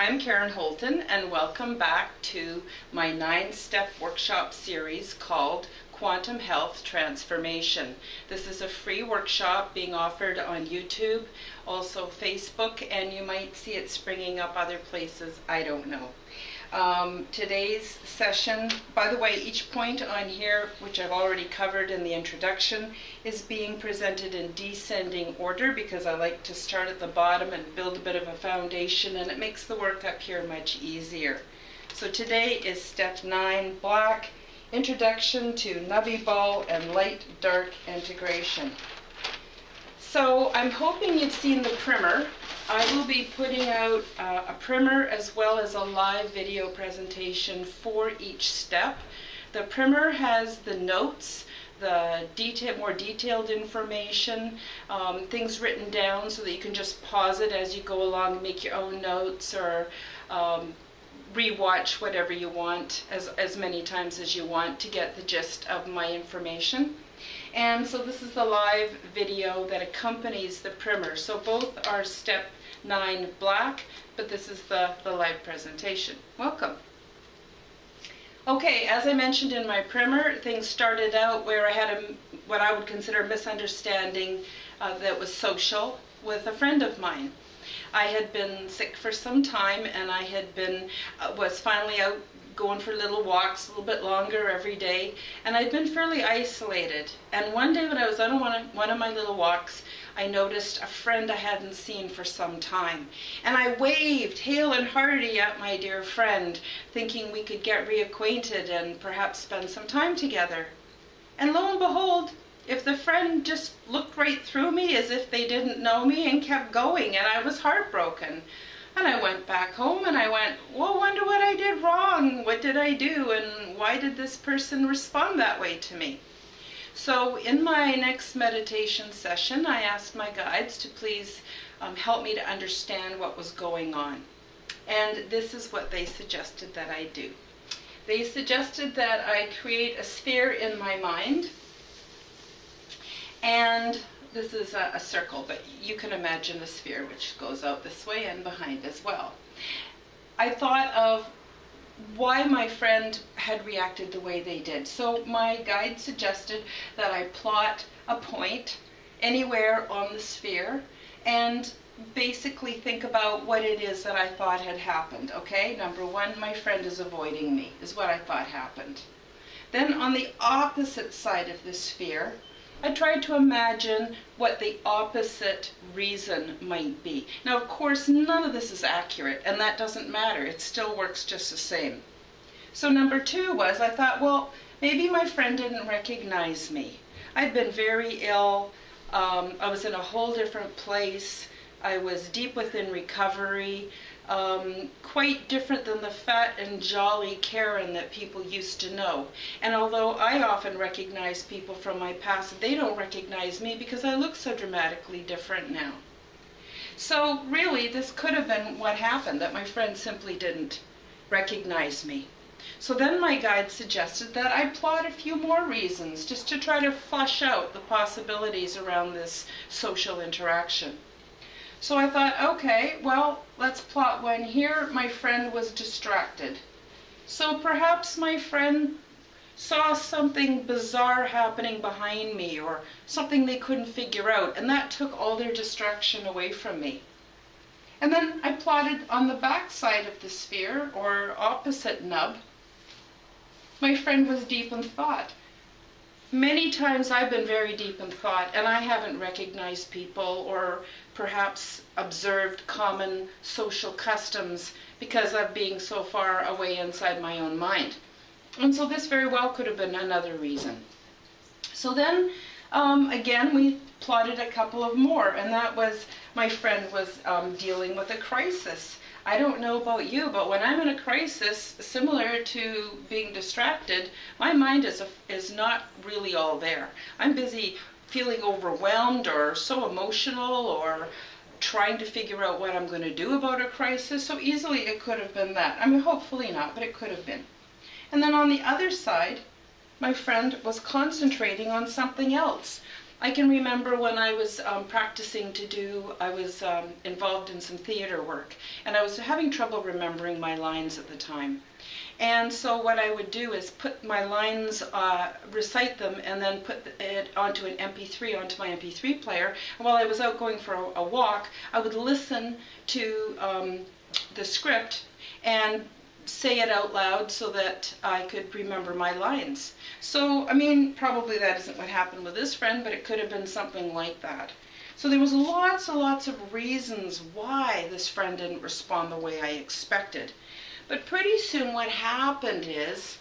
I'm Karen Holton and welcome back to my nine step workshop series called Quantum Health Transformation. This is a free workshop being offered on YouTube, also Facebook, and you might see it springing up other places, I don't know. Um, today's session, by the way, each point on here, which I've already covered in the introduction, is being presented in descending order because I like to start at the bottom and build a bit of a foundation and it makes the work up here much easier. So today is step nine, black, introduction to Nubby Ball and light dark integration. So I'm hoping you've seen the primer I will be putting out uh, a primer as well as a live video presentation for each step. The primer has the notes, the detail, more detailed information, um, things written down so that you can just pause it as you go along and make your own notes or um, rewatch whatever you want as, as many times as you want to get the gist of my information. And so this is the live video that accompanies the primer. So both are step 9 black, but this is the, the live presentation. Welcome. Okay, as I mentioned in my primer, things started out where I had a, what I would consider a misunderstanding uh, that was social with a friend of mine. I had been sick for some time and I had been, uh, was finally out going for little walks a little bit longer every day and I'd been fairly isolated. And one day when I was on one of, one of my little walks, I noticed a friend I hadn't seen for some time. And I waved hale and hearty at my dear friend, thinking we could get reacquainted and perhaps spend some time together. And lo and behold, if the friend just looked right through me as if they didn't know me and kept going, and I was heartbroken. And I went back home and I went, well, wonder what I did wrong. What did I do? And why did this person respond that way to me? So in my next meditation session, I asked my guides to please um, help me to understand what was going on. And this is what they suggested that I do. They suggested that I create a sphere in my mind. And this is a, a circle, but you can imagine a sphere which goes out this way and behind as well. I thought of why my friend had reacted the way they did. So my guide suggested that I plot a point anywhere on the sphere and basically think about what it is that I thought had happened. Okay, number one, my friend is avoiding me, is what I thought happened. Then on the opposite side of the sphere, I tried to imagine what the opposite reason might be. Now, of course, none of this is accurate, and that doesn't matter. It still works just the same. So number two was, I thought, well, maybe my friend didn't recognize me. I'd been very ill. Um, I was in a whole different place. I was deep within recovery um, quite different than the fat and jolly Karen that people used to know. And although I often recognize people from my past, they don't recognize me because I look so dramatically different now. So really, this could have been what happened, that my friend simply didn't recognize me. So then my guide suggested that I plot a few more reasons just to try to flush out the possibilities around this social interaction. So I thought, okay, well, let's plot one here. My friend was distracted. So perhaps my friend saw something bizarre happening behind me or something they couldn't figure out, and that took all their distraction away from me. And then I plotted on the back side of the sphere, or opposite nub, my friend was deep in thought. Many times I've been very deep in thought and I haven't recognized people or perhaps observed common social customs because of being so far away inside my own mind. And so this very well could have been another reason. So then, um, again, we plotted a couple of more, and that was my friend was um, dealing with a crisis I don't know about you, but when I'm in a crisis, similar to being distracted, my mind is, a, is not really all there. I'm busy feeling overwhelmed or so emotional or trying to figure out what I'm going to do about a crisis. So easily it could have been that. I mean, hopefully not, but it could have been. And then on the other side, my friend was concentrating on something else. I can remember when I was um, practicing to do, I was um, involved in some theater work, and I was having trouble remembering my lines at the time. And so what I would do is put my lines, uh, recite them, and then put it onto an MP3, onto my MP3 player. And while I was out going for a, a walk, I would listen to um, the script and say it out loud so that I could remember my lines. So, I mean, probably that isn't what happened with this friend, but it could have been something like that. So there was lots and lots of reasons why this friend didn't respond the way I expected. But pretty soon what happened is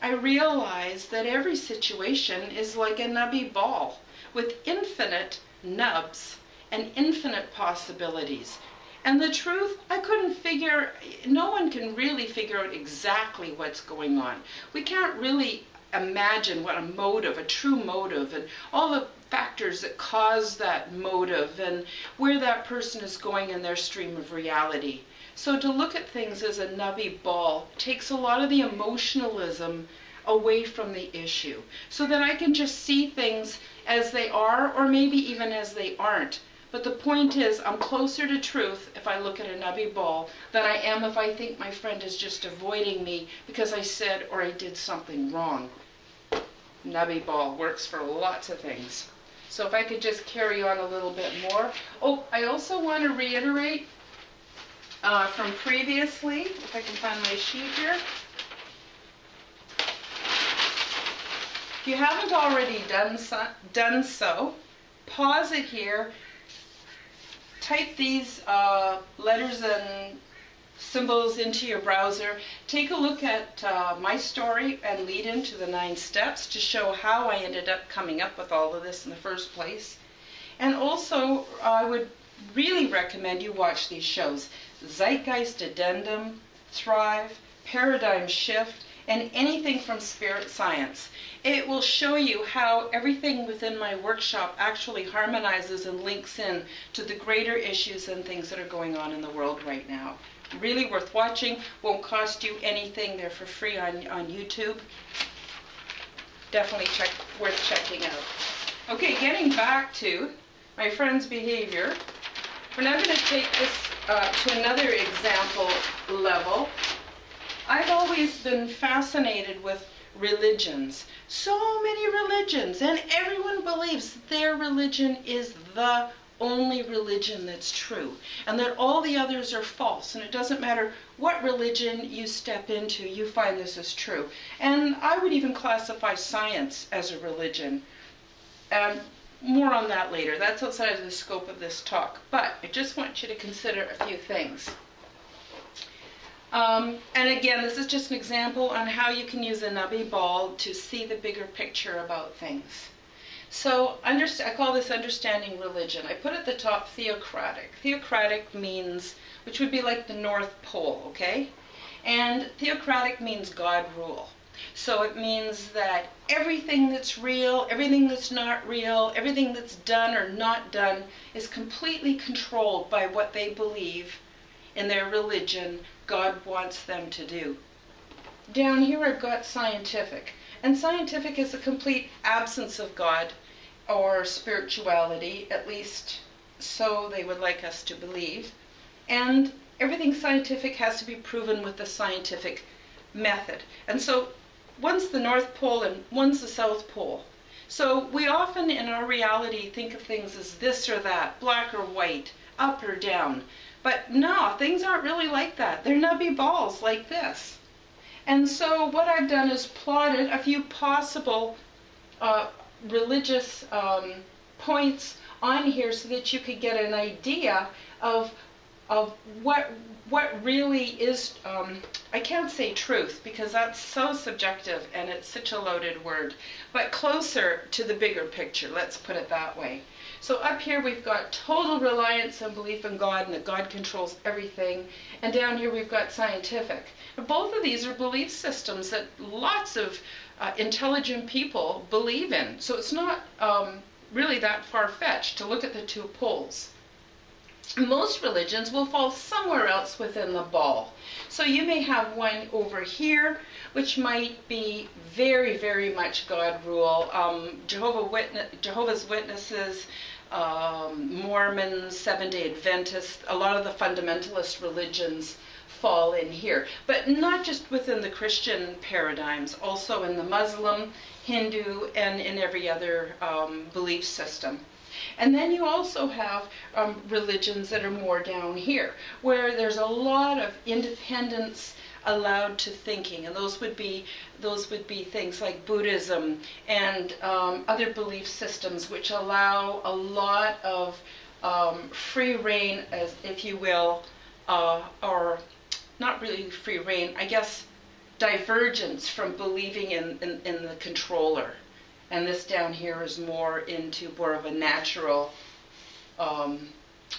I realized that every situation is like a nubby ball with infinite nubs and infinite possibilities. And the truth, I couldn't figure, no one can really figure out exactly what's going on. We can't really imagine what a motive, a true motive, and all the factors that cause that motive and where that person is going in their stream of reality. So to look at things as a nubby ball takes a lot of the emotionalism away from the issue so that I can just see things as they are or maybe even as they aren't but the point is, I'm closer to truth if I look at a nubby ball than I am if I think my friend is just avoiding me because I said or I did something wrong. Nubby ball works for lots of things. So if I could just carry on a little bit more. Oh, I also want to reiterate uh, from previously, if I can find my sheet here. If you haven't already done so, done so pause it here type these uh, letters and symbols into your browser. Take a look at uh, my story and lead into the nine steps to show how I ended up coming up with all of this in the first place. And also, I would really recommend you watch these shows Zeitgeist Addendum, Thrive, Paradigm Shift, and anything from Spirit Science. It will show you how everything within my workshop actually harmonizes and links in to the greater issues and things that are going on in the world right now. Really worth watching, won't cost you anything. They're for free on, on YouTube. Definitely check, worth checking out. Okay, getting back to my friend's behavior. We're now going to take this uh, to another example level. I've always been fascinated with religions. So many religions, and everyone believes their religion is the only religion that's true, and that all the others are false. And it doesn't matter what religion you step into, you find this is true. And I would even classify science as a religion. And more on that later. That's outside of the scope of this talk. But I just want you to consider a few things. Um, and again, this is just an example on how you can use a nubby ball to see the bigger picture about things. So I call this understanding religion. I put at the top theocratic. Theocratic means, which would be like the North Pole, okay? And theocratic means God rule. So it means that everything that's real, everything that's not real, everything that's done or not done is completely controlled by what they believe in their religion God wants them to do. Down here I've got scientific. And scientific is a complete absence of God or spirituality, at least so they would like us to believe. And everything scientific has to be proven with the scientific method. And so one's the North Pole and one's the South Pole. So we often in our reality think of things as this or that, black or white, up or down. But no, things aren't really like that. They're nubby balls like this. And so what I've done is plotted a few possible uh, religious um, points on here so that you could get an idea of of what what really is um, I can't say truth because that's so subjective and it's such a loaded word, but closer to the bigger picture. Let's put it that way. So up here we've got total reliance and belief in God and that God controls everything. And down here we've got scientific. Both of these are belief systems that lots of uh, intelligent people believe in. So it's not um, really that far-fetched to look at the two poles. Most religions will fall somewhere else within the ball. So you may have one over here, which might be very, very much God rule. Um, Jehovah Witness, Jehovah's Witnesses, um, Mormons, Seven Day Adventists, a lot of the fundamentalist religions fall in here. But not just within the Christian paradigms, also in the Muslim, Hindu, and in every other um, belief system. And then you also have um, religions that are more down here, where there's a lot of independence allowed to thinking, and those would be those would be things like Buddhism and um, other belief systems, which allow a lot of um, free rein, as if you will, uh, or not really free rein, I guess divergence from believing in, in, in the controller. And this down here is more into more of a natural um,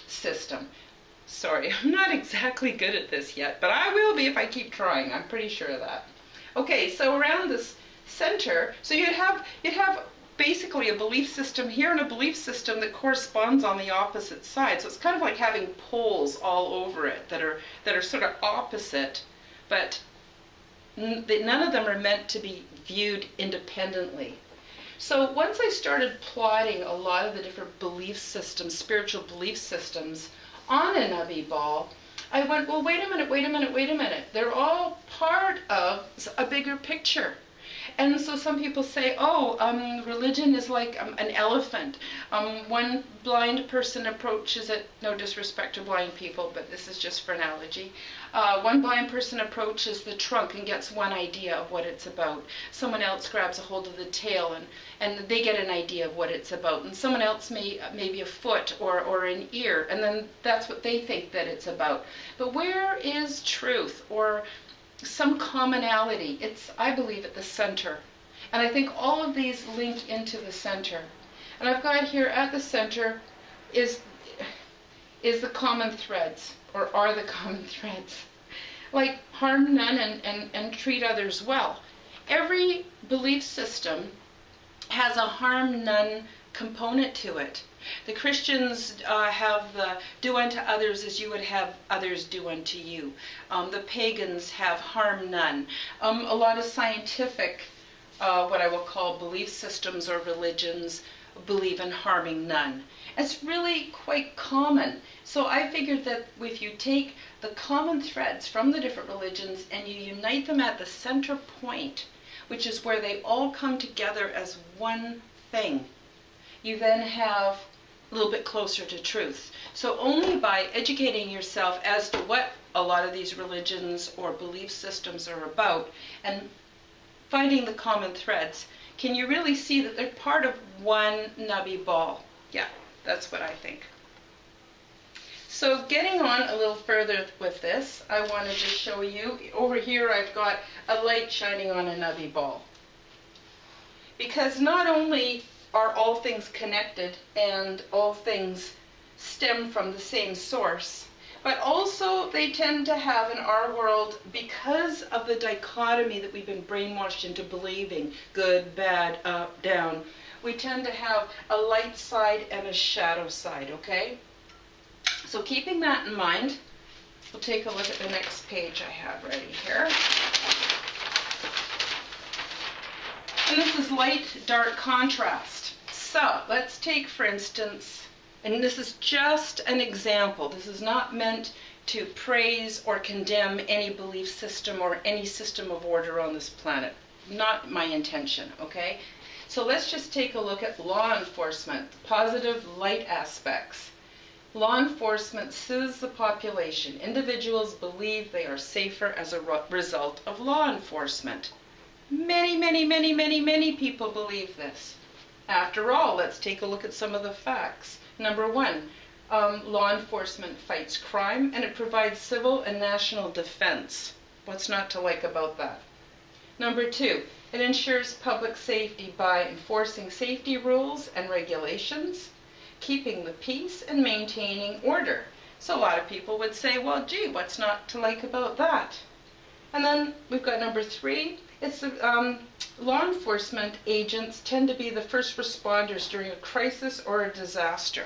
system. Sorry, I'm not exactly good at this yet, but I will be if I keep trying. I'm pretty sure of that. Okay, so around this center, so you'd have you'd have basically a belief system here and a belief system that corresponds on the opposite side. So it's kind of like having poles all over it that are that are sort of opposite, but none of them are meant to be viewed independently. So once I started plotting a lot of the different belief systems, spiritual belief systems on a Nubby ball, I went, well, wait a minute, wait a minute, wait a minute. They're all part of a bigger picture. And so some people say, oh, um, religion is like um, an elephant. Um, one blind person approaches it, no disrespect to blind people, but this is just for analogy. Uh, one blind person approaches the trunk and gets one idea of what it's about. Someone else grabs a hold of the tail and, and they get an idea of what it's about. And someone else may maybe a foot or, or an ear, and then that's what they think that it's about. But where is truth or some commonality. It's, I believe, at the center. And I think all of these link into the center. And I've got here at the center is, is the common threads, or are the common threads. Like harm none and, and, and treat others well. Every belief system has a harm none component to it. The Christians uh, have the do unto others as you would have others do unto you. Um, the pagans have harm none. Um, a lot of scientific, uh, what I will call belief systems or religions, believe in harming none. It's really quite common. So I figured that if you take the common threads from the different religions and you unite them at the center point, which is where they all come together as one thing, you then have a little bit closer to truth. So only by educating yourself as to what a lot of these religions or belief systems are about and finding the common threads can you really see that they're part of one nubby ball. Yeah, that's what I think. So getting on a little further with this, I wanted to show you, over here I've got a light shining on a nubby ball. Because not only are all things connected and all things stem from the same source. But also, they tend to have in our world, because of the dichotomy that we've been brainwashed into believing good, bad, up, down, we tend to have a light side and a shadow side, okay? So, keeping that in mind, we'll take a look at the next page I have ready here. And this is light dark contrast. So let's take, for instance, and this is just an example. This is not meant to praise or condemn any belief system or any system of order on this planet. Not my intention, okay? So let's just take a look at law enforcement, positive light aspects. Law enforcement soothes the population. Individuals believe they are safer as a result of law enforcement. Many, many, many, many, many people believe this. After all, let's take a look at some of the facts. Number one, um, law enforcement fights crime and it provides civil and national defense. What's not to like about that? Number two, it ensures public safety by enforcing safety rules and regulations, keeping the peace, and maintaining order. So a lot of people would say, well, gee, what's not to like about that? And then we've got number three, it's um, law enforcement agents tend to be the first responders during a crisis or a disaster.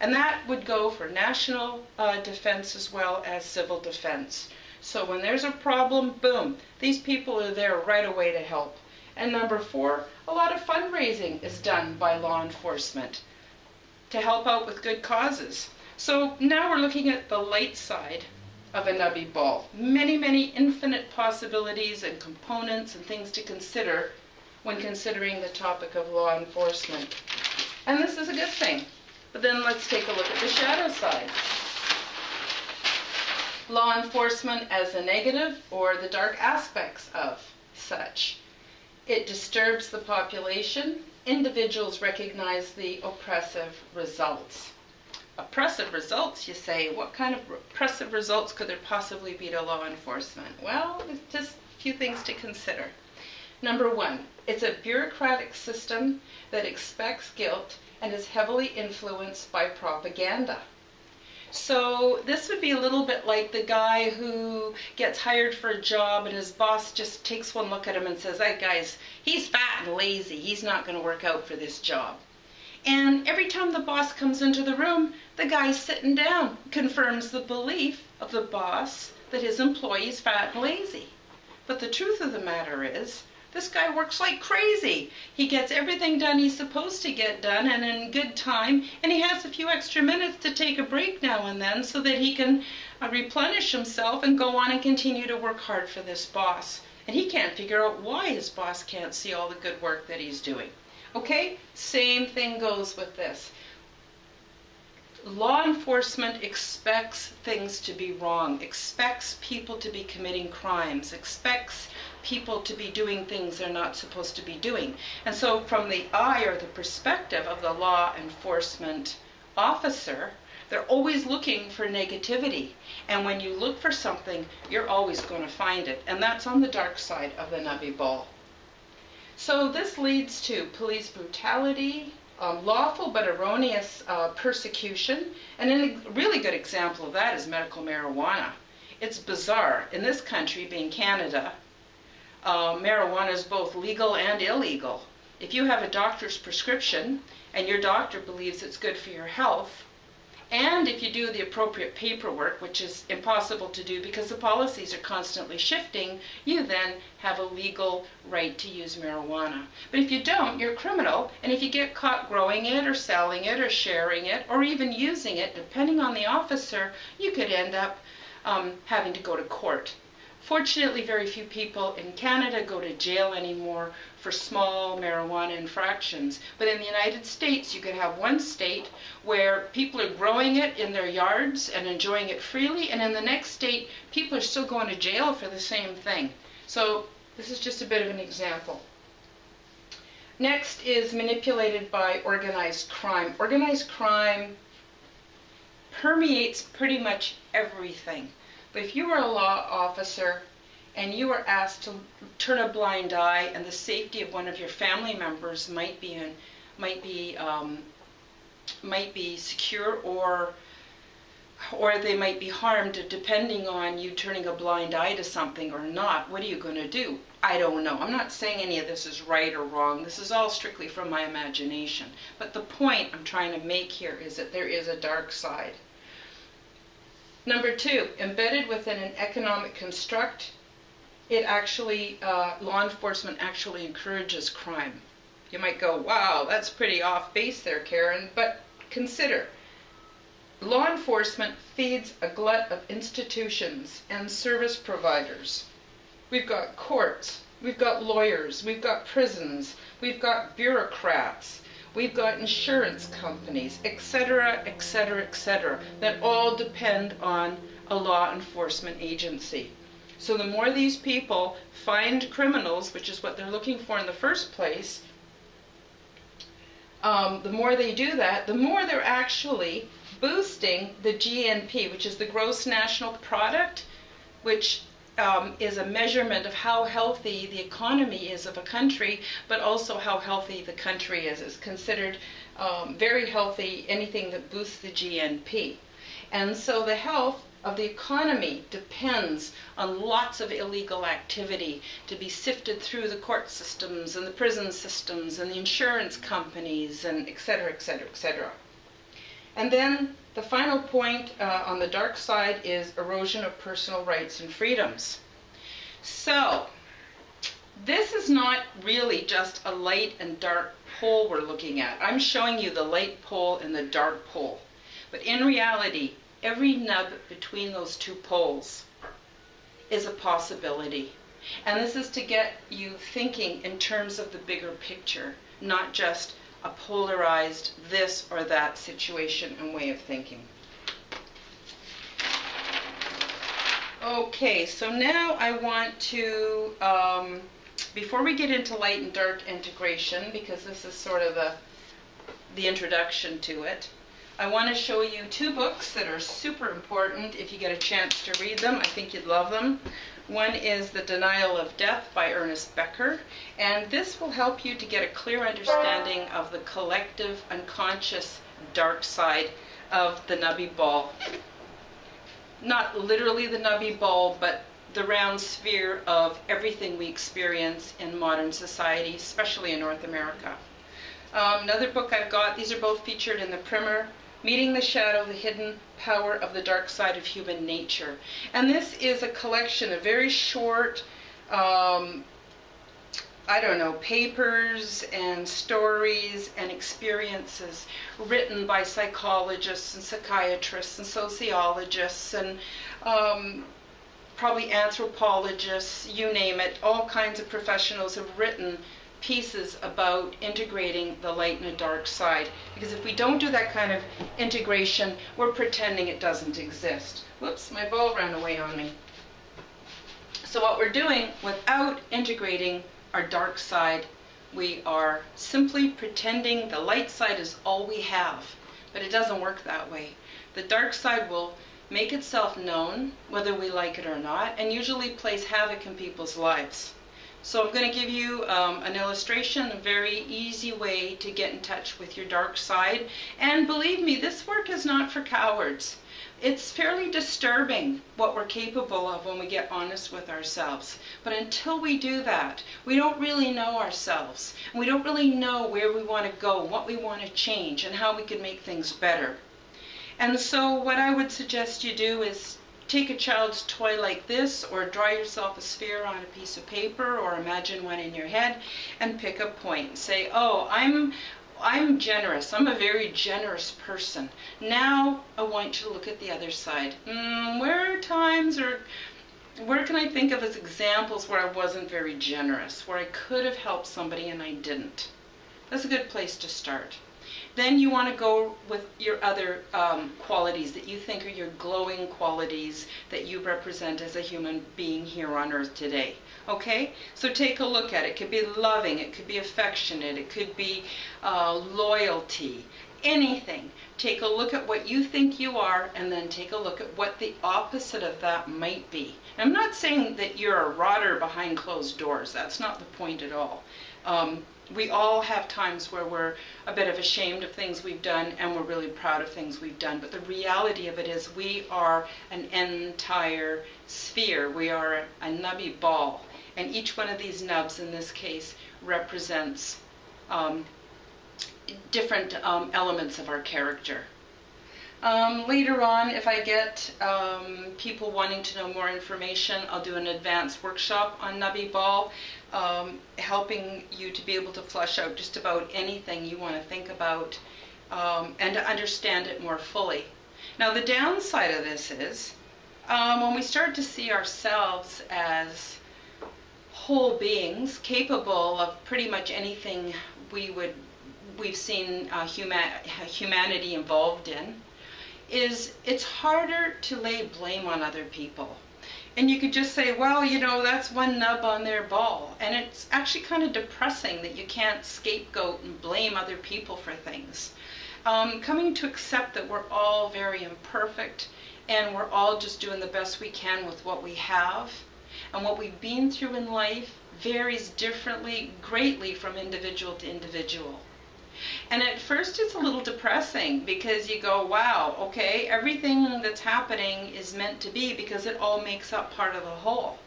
And that would go for national uh, defense as well as civil defense. So when there's a problem, boom, these people are there right away to help. And number four, a lot of fundraising is done by law enforcement to help out with good causes. So now we're looking at the light side of a nubby ball. Many, many infinite possibilities and components and things to consider when considering the topic of law enforcement. And this is a good thing. But then let's take a look at the shadow side. Law enforcement as a negative or the dark aspects of such. It disturbs the population. Individuals recognize the oppressive results. Oppressive results, you say, what kind of oppressive results could there possibly be to law enforcement? Well, just a few things to consider. Number one, it's a bureaucratic system that expects guilt and is heavily influenced by propaganda. So this would be a little bit like the guy who gets hired for a job and his boss just takes one look at him and says, that guy's, he's fat and lazy. He's not going to work out for this job. And every time the boss comes into the room, the guy sitting down confirms the belief of the boss that his employee is fat and lazy. But the truth of the matter is, this guy works like crazy. He gets everything done he's supposed to get done and in good time, and he has a few extra minutes to take a break now and then so that he can uh, replenish himself and go on and continue to work hard for this boss. And he can't figure out why his boss can't see all the good work that he's doing. Okay? Same thing goes with this law enforcement expects things to be wrong, expects people to be committing crimes, expects people to be doing things they're not supposed to be doing. And so, from the eye or the perspective of the law enforcement officer, they're always looking for negativity. And when you look for something, you're always going to find it. And that's on the dark side of the Nubby Ball. So this leads to police brutality, um, lawful but erroneous uh, persecution. And a really good example of that is medical marijuana. It's bizarre. In this country, being Canada, uh, marijuana is both legal and illegal. If you have a doctor's prescription and your doctor believes it's good for your health, and if you do the appropriate paperwork, which is impossible to do because the policies are constantly shifting, you then have a legal right to use marijuana. But if you don't, you're a criminal, and if you get caught growing it or selling it or sharing it or even using it, depending on the officer, you could end up um, having to go to court. Fortunately, very few people in Canada go to jail anymore for small marijuana infractions. But in the United States, you could have one state where people are growing it in their yards and enjoying it freely, and in the next state, people are still going to jail for the same thing. So this is just a bit of an example. Next is manipulated by organized crime. Organized crime permeates pretty much everything. But if you were a law officer and you were asked to turn a blind eye and the safety of one of your family members might be in, might be um, might be secure or or they might be harmed depending on you turning a blind eye to something or not. What are you going to do? I don't know. I'm not saying any of this is right or wrong. This is all strictly from my imagination. But the point I'm trying to make here is that there is a dark side. Number two, embedded within an economic construct, it actually, uh, law enforcement actually encourages crime. You might go, wow, that's pretty off base there, Karen, but consider law enforcement feeds a glut of institutions and service providers. We've got courts, we've got lawyers, we've got prisons, we've got bureaucrats, We've got insurance companies, etc., etc., etc., that all depend on a law enforcement agency. So the more these people find criminals, which is what they're looking for in the first place, um, the more they do that, the more they're actually boosting the GNP, which is the gross national product, which um, is a measurement of how healthy the economy is of a country, but also how healthy the country is. It's considered um, very healthy, anything that boosts the GNP. And so the health of the economy depends on lots of illegal activity to be sifted through the court systems and the prison systems and the insurance companies and et cetera, et cetera, et cetera. And then the final point uh, on the dark side is erosion of personal rights and freedoms. So, this is not really just a light and dark pole we're looking at. I'm showing you the light pole and the dark pole. But in reality, every nub between those two poles is a possibility. And this is to get you thinking in terms of the bigger picture, not just a polarized this or that situation and way of thinking. Okay, so now I want to, um, before we get into light and dark integration, because this is sort of the, the introduction to it, I want to show you two books that are super important if you get a chance to read them. I think you'd love them. One is The Denial of Death by Ernest Becker, and this will help you to get a clear understanding of the collective unconscious dark side of the Nubby ball. Not literally the Nubby ball, but the round sphere of everything we experience in modern society, especially in North America. Um, another book I've got, these are both featured in the primer, Meeting the Shadow, the Hidden Power of the Dark Side of Human Nature. And this is a collection of very short, um, I don't know, papers and stories and experiences written by psychologists and psychiatrists and sociologists and um, probably anthropologists, you name it, all kinds of professionals have written pieces about integrating the light and the dark side. Because if we don't do that kind of integration, we're pretending it doesn't exist. Whoops, my ball ran away on me. So what we're doing without integrating our dark side, we are simply pretending the light side is all we have. But it doesn't work that way. The dark side will make itself known, whether we like it or not, and usually plays havoc in people's lives. So I'm going to give you um, an illustration, a very easy way to get in touch with your dark side. And believe me, this work is not for cowards. It's fairly disturbing what we're capable of when we get honest with ourselves. But until we do that, we don't really know ourselves. We don't really know where we want to go, what we want to change, and how we can make things better. And so what I would suggest you do is take a child's toy like this or draw yourself a sphere on a piece of paper or imagine one in your head and pick a point. Say, oh, I'm I'm generous. I'm a very generous person. Now I want you to look at the other side. Mm, where are times or where can I think of as examples where I wasn't very generous, where I could have helped somebody and I didn't? That's a good place to start. Then you want to go with your other um, qualities that you think are your glowing qualities that you represent as a human being here on earth today. Okay? So take a look at it. It could be loving, it could be affectionate, it could be uh, loyalty, anything. Take a look at what you think you are and then take a look at what the opposite of that might be. I'm not saying that you're a rotter behind closed doors. That's not the point at all. Um, we all have times where we're a bit of ashamed of things we've done and we're really proud of things we've done. But the reality of it is we are an entire sphere. We are a nubby ball. And each one of these nubs in this case represents um, different um, elements of our character. Um, later on, if I get um, people wanting to know more information, I'll do an advanced workshop on Nubby Ball, um, helping you to be able to flush out just about anything you want to think about um, and to understand it more fully. Now, the downside of this is um, when we start to see ourselves as whole beings capable of pretty much anything we would we've seen uh, huma- humanity involved in is it's harder to lay blame on other people. And you could just say, well, you know, that's one nub on their ball. And it's actually kind of depressing that you can't scapegoat and blame other people for things. Um, coming to accept that we're all very imperfect and we're all just doing the best we can with what we have. And what we've been through in life varies differently, greatly from individual to individual. And at first it's a little depressing because you go, wow, okay, everything that's happening is meant to be because it all makes up part of the whole.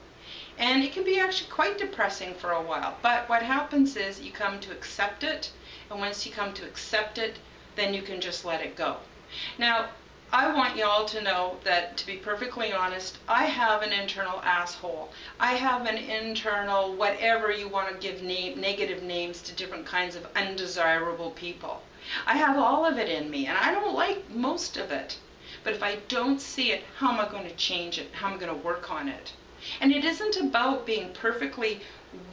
And it can be actually quite depressing for a while. But what happens is you come to accept it. And once you come to accept it, then you can just let it go. Now, I want you all to know that, to be perfectly honest, I have an internal asshole. I have an internal whatever you want to give name, negative names to different kinds of undesirable people. I have all of it in me, and I don't like most of it. But if I don't see it, how am I going to change it? How am I going to work on it? And it isn't about being perfectly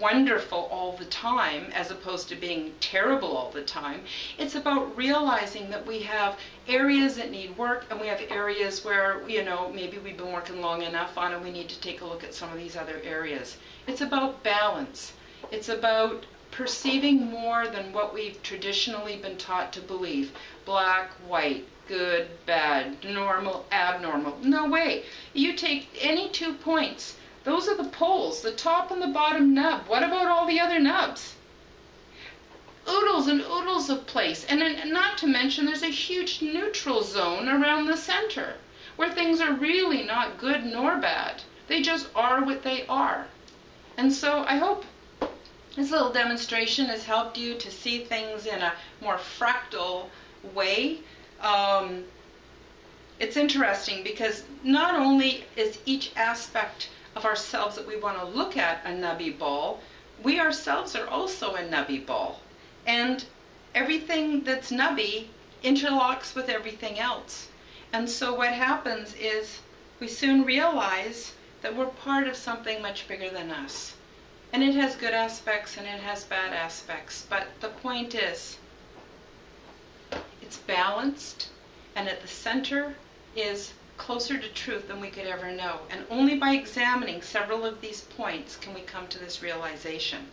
wonderful all the time as opposed to being terrible all the time. It's about realizing that we have areas that need work and we have areas where, you know, maybe we've been working long enough on and we need to take a look at some of these other areas. It's about balance. It's about perceiving more than what we've traditionally been taught to believe. Black, white, good, bad, normal, abnormal. No way. You take any two points those are the poles, the top and the bottom nub. What about all the other nubs? Oodles and oodles of place. And not to mention there's a huge neutral zone around the center where things are really not good nor bad. They just are what they are. And so I hope this little demonstration has helped you to see things in a more fractal way. Um, it's interesting because not only is each aspect of ourselves that we want to look at a nubby ball, we ourselves are also a nubby ball. And everything that's nubby interlocks with everything else. And so what happens is we soon realize that we're part of something much bigger than us. And it has good aspects and it has bad aspects. But the point is, it's balanced, and at the center is closer to truth than we could ever know. And only by examining several of these points can we come to this realization.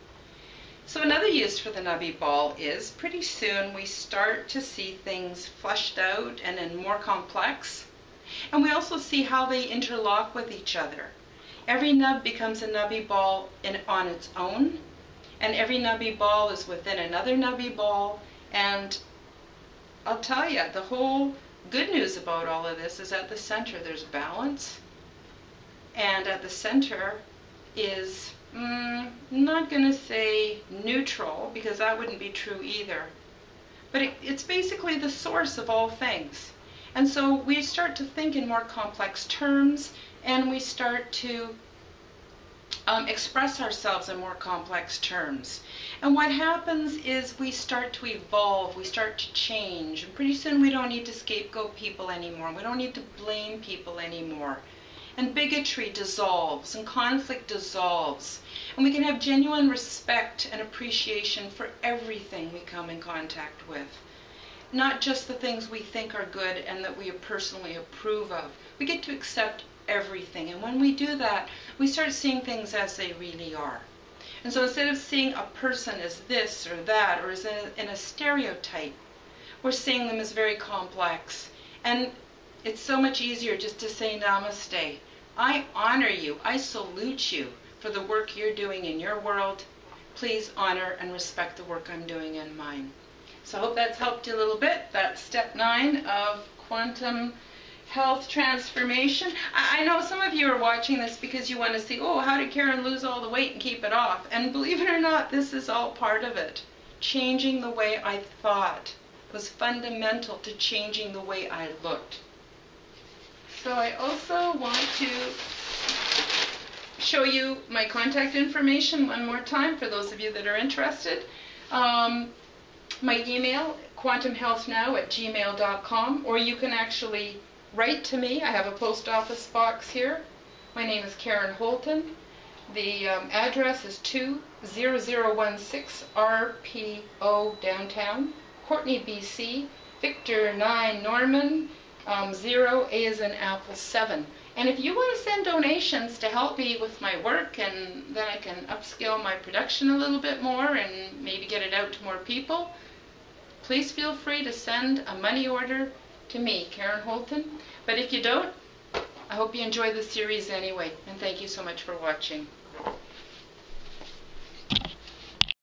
So another use for the nubby ball is pretty soon we start to see things fleshed out and then more complex. And we also see how they interlock with each other. Every nub becomes a nubby ball in, on its own, and every nubby ball is within another nubby ball. And I'll tell you, the whole good news about all of this is at the center there's balance, and at the center is mm, not going to say neutral because that wouldn't be true either, but it, it's basically the source of all things. And so we start to think in more complex terms, and we start to um, express ourselves in more complex terms. And what happens is we start to evolve, we start to change, and pretty soon we don't need to scapegoat people anymore. We don't need to blame people anymore. And bigotry dissolves, and conflict dissolves. And we can have genuine respect and appreciation for everything we come in contact with. Not just the things we think are good and that we personally approve of. We get to accept everything. And when we do that, we start seeing things as they really are. And so instead of seeing a person as this or that or as in a, in a stereotype, we're seeing them as very complex. And it's so much easier just to say namaste. I honor you. I salute you for the work you're doing in your world. Please honor and respect the work I'm doing in mine. So I hope that's helped you a little bit. That's step nine of quantum health transformation. I, I know some of you are watching this because you want to see, oh, how did Karen lose all the weight and keep it off? And believe it or not, this is all part of it. Changing the way I thought was fundamental to changing the way I looked. So I also want to show you my contact information one more time for those of you that are interested. Um, my email, quantumhealthnow at gmail.com, or you can actually write to me. I have a post office box here. My name is Karen Holton. The um, address is 20016 RPO Downtown, Courtenay, BC, Victor 9 Norman, um, 0 A is in Apple 7. And if you want to send donations to help me with my work and then I can upscale my production a little bit more and maybe get it out to more people, please feel free to send a money order to me, Karen Holton. But if you don't, I hope you enjoy the series anyway, and thank you so much for watching.